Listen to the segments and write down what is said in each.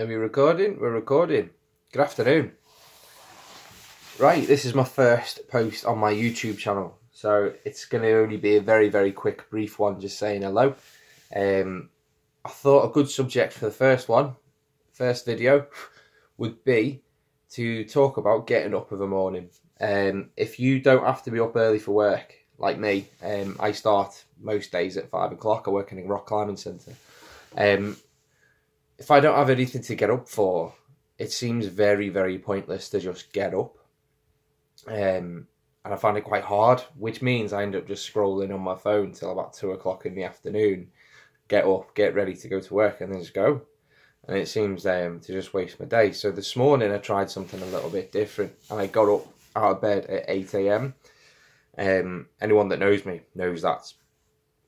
Are we recording? We're recording. Good afternoon. Right, this is my first post on my YouTube channel. So it's going to only be a very, very quick, brief one, just saying hello. Um, I thought a good subject for the first one, first video, would be to talk about getting up of a morning. Um, if you don't have to be up early for work, like me, um, I start most days at five o'clock. I work in a rock climbing centre. Um, if I don't have anything to get up for, it seems very, very pointless to just get up. Um, and I find it quite hard, which means I end up just scrolling on my phone till about two o'clock in the afternoon, get up, get ready to go to work, and then just go. And it seems um, to just waste my day. So this morning I tried something a little bit different, and I got up out of bed at eight a.m. Um, anyone that knows me knows that's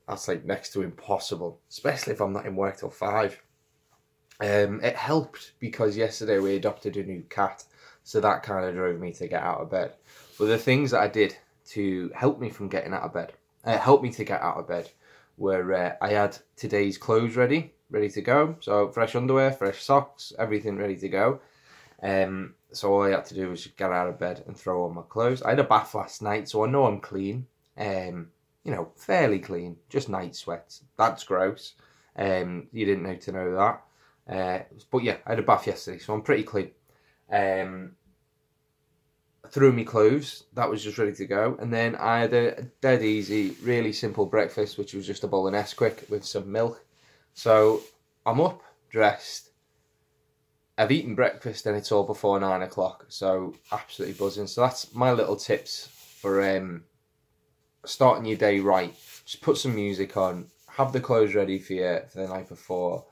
that's like next to impossible, especially if I'm not in work till five. Um, it helped because yesterday we adopted a new cat, so that kind of drove me to get out of bed. But the things that I did to help me from getting out of bed, uh, help me to get out of bed, were uh, I had today's clothes ready, ready to go. So fresh underwear, fresh socks, everything ready to go. Um, so all I had to do was get out of bed and throw on my clothes. I had a bath last night, so I know I'm clean. Um, you know, fairly clean, just night sweats. That's gross. Um, you didn't need to know that. Uh, but yeah, I had a bath yesterday, so I'm pretty clean. Um, threw me clothes, that was just ready to go. And then I had a dead easy, really simple breakfast, which was just a bowl of Nesquik with some milk. So I'm up, dressed. I've eaten breakfast and it's all before nine o'clock, so absolutely buzzing. So that's my little tips for um, starting your day right. Just put some music on, have the clothes ready for you for the night before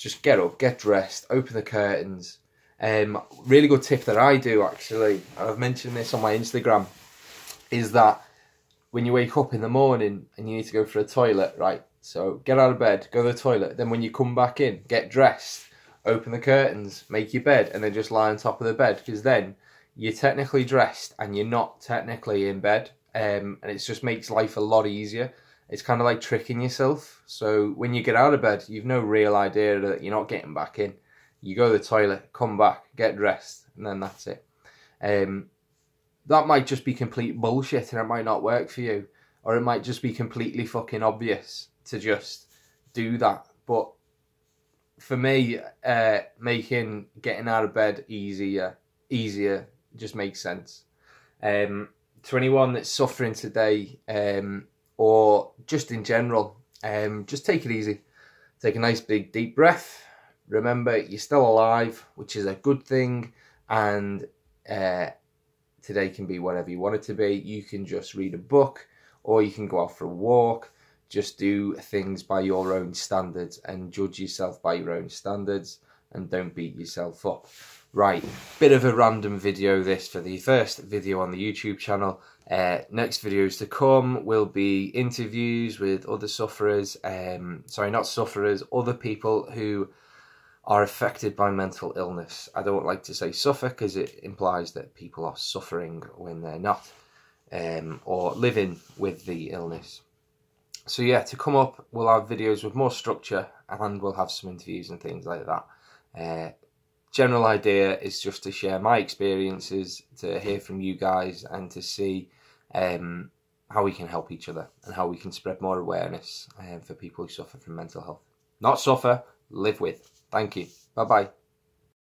just get up, get dressed, open the curtains. Um, really good tip that I do actually, and I've mentioned this on my Instagram, is that when you wake up in the morning and you need to go for a toilet, right? So get out of bed, go to the toilet. Then when you come back in, get dressed, open the curtains, make your bed, and then just lie on top of the bed because then you're technically dressed and you're not technically in bed. Um, and it just makes life a lot easier it's kind of like tricking yourself. So when you get out of bed, you've no real idea that you're not getting back in. You go to the toilet, come back, get dressed, and then that's it. Um, that might just be complete bullshit and it might not work for you. Or it might just be completely fucking obvious to just do that. But for me, uh, making getting out of bed easier, easier just makes sense. Um, to anyone that's suffering today, um, or just in general, um, just take it easy. Take a nice big deep breath. Remember, you're still alive, which is a good thing, and uh, today can be whatever you want it to be. You can just read a book, or you can go out for a walk. Just do things by your own standards and judge yourself by your own standards, and don't beat yourself up. Right, bit of a random video this for the first video on the YouTube channel. Uh, next videos to come will be interviews with other sufferers, um, sorry, not sufferers, other people who are affected by mental illness. I don't like to say suffer because it implies that people are suffering when they're not, um, or living with the illness. So yeah, to come up, we'll have videos with more structure and we'll have some interviews and things like that. Uh, general idea is just to share my experiences, to hear from you guys and to see um, how we can help each other and how we can spread more awareness um, for people who suffer from mental health. Not suffer, live with. Thank you. Bye bye.